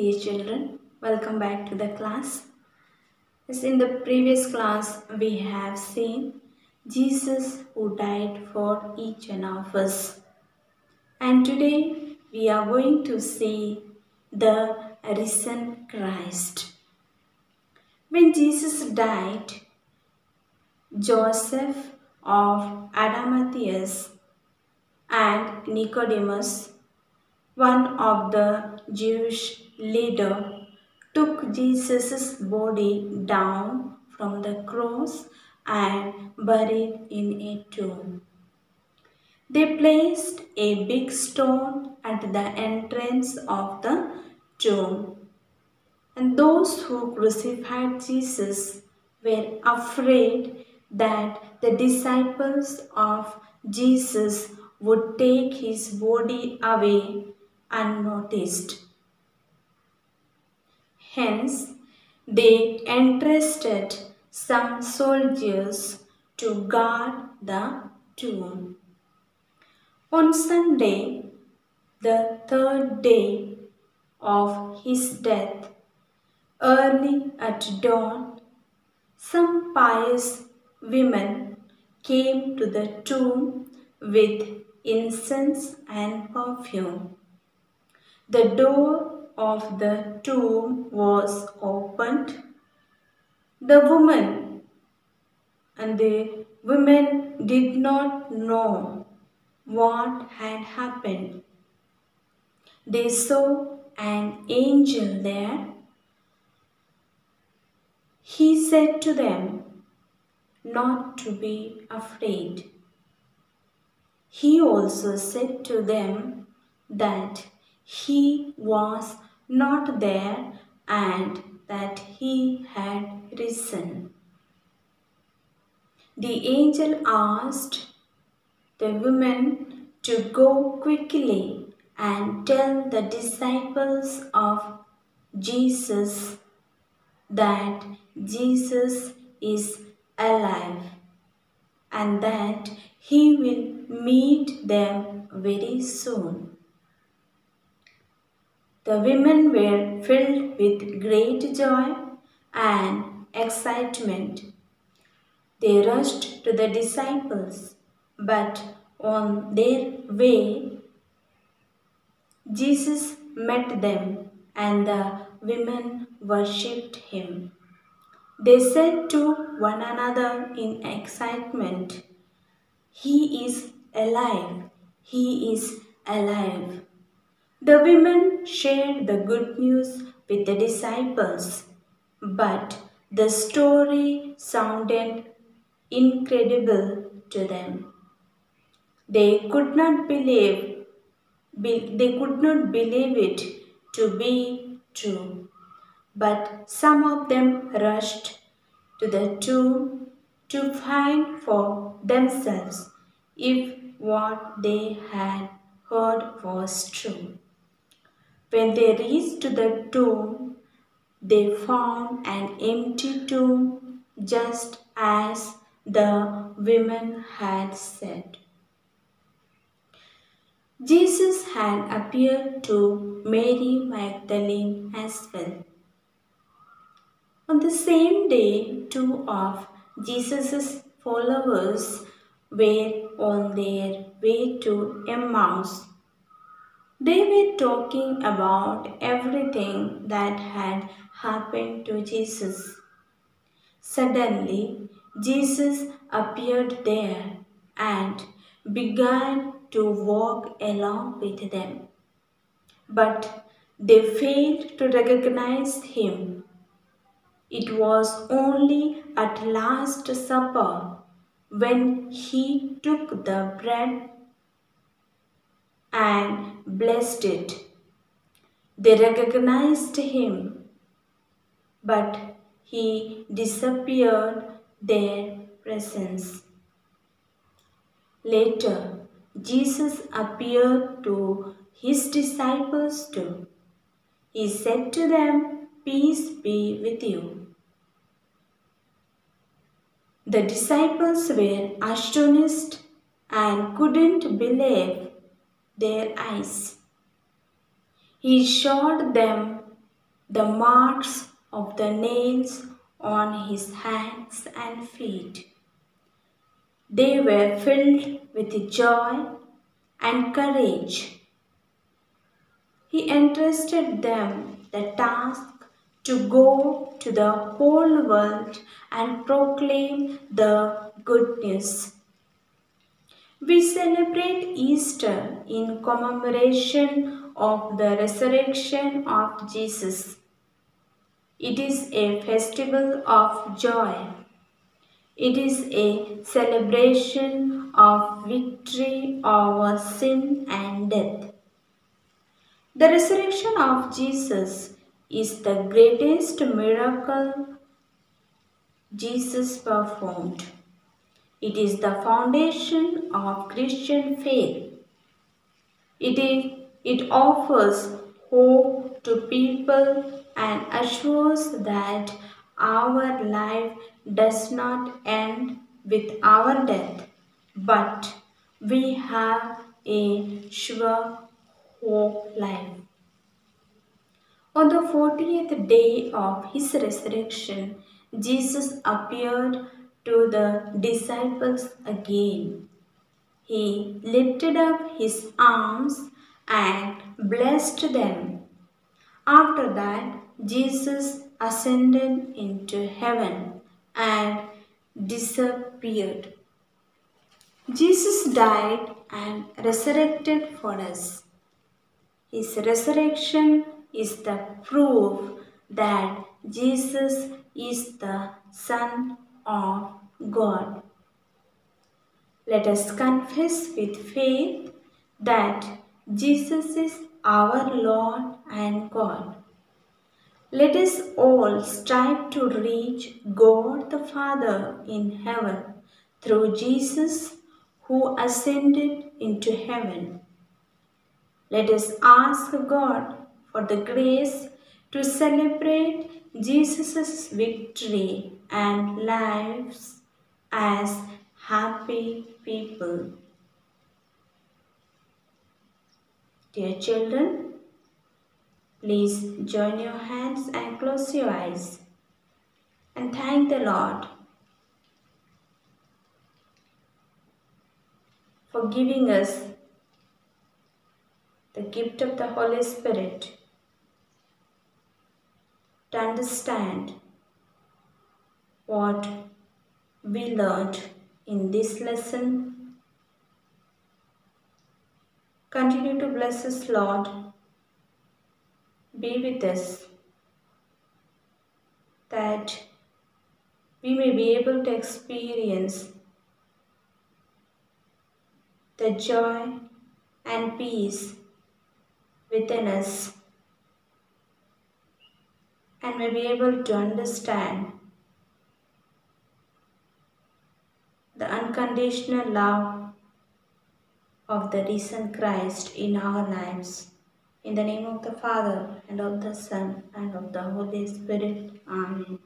dear children. Welcome back to the class. As in the previous class, we have seen Jesus who died for each one of us. And today we are going to see the risen Christ. When Jesus died, Joseph of Arimathea and Nicodemus, one of the Jewish leader, took Jesus' body down from the cross and buried in a tomb. They placed a big stone at the entrance of the tomb. And those who crucified Jesus were afraid that the disciples of Jesus would take his body away unnoticed. Hence, they entrusted some soldiers to guard the tomb. On Sunday, the third day of his death, early at dawn, some pious women came to the tomb with incense and perfume. The door of the tomb was opened. The woman and the women did not know what had happened. They saw an angel there. He said to them not to be afraid. He also said to them that he was not there and that he had risen. The angel asked the women to go quickly and tell the disciples of Jesus that Jesus is alive and that he will meet them very soon. The women were filled with great joy and excitement. They rushed to the disciples, but on their way, Jesus met them and the women worshipped him. They said to one another in excitement, He is alive! He is alive! The women shared the good news with the disciples, but the story sounded incredible to them. They could not believe they could not believe it to be true. But some of them rushed to the tomb to find for themselves if what they had heard was true. When they reached the tomb, they found an empty tomb just as the women had said. Jesus had appeared to Mary Magdalene as well. On the same day, two of Jesus' followers were on their way to Emmaus they were talking about everything that had happened to Jesus. Suddenly, Jesus appeared there and began to walk along with them. But they failed to recognize him. It was only at Last Supper when he took the bread and blessed it. They recognized him, but he disappeared their presence. Later, Jesus appeared to his disciples too. He said to them, Peace be with you. The disciples were astonished and couldn't believe their eyes. He showed them the marks of the nails on his hands and feet. They were filled with joy and courage. He entrusted them the task to go to the whole world and proclaim the good news. We celebrate Easter in commemoration of the resurrection of Jesus. It is a festival of joy. It is a celebration of victory over sin and death. The resurrection of Jesus is the greatest miracle Jesus performed. It is the foundation of Christian faith. It, is, it offers hope to people and assures that our life does not end with our death, but we have a sure hope life. On the fortieth day of his resurrection, Jesus appeared to the disciples again. He lifted up his arms and blessed them. After that, Jesus ascended into heaven and disappeared. Jesus died and resurrected for us. His resurrection is the proof that Jesus is the Son of God. Let us confess with faith that Jesus is our Lord and God. Let us all strive to reach God the Father in heaven through Jesus who ascended into heaven. Let us ask God for the grace to celebrate Jesus' victory and lives as happy people. Dear children, please join your hands and close your eyes and thank the Lord for giving us the gift of the Holy Spirit to understand what we learned in this lesson. Continue to bless us, Lord. Be with us that we may be able to experience the joy and peace within us and may be able to understand the unconditional love of the risen Christ in our lives. In the name of the Father, and of the Son, and of the Holy Spirit. Amen.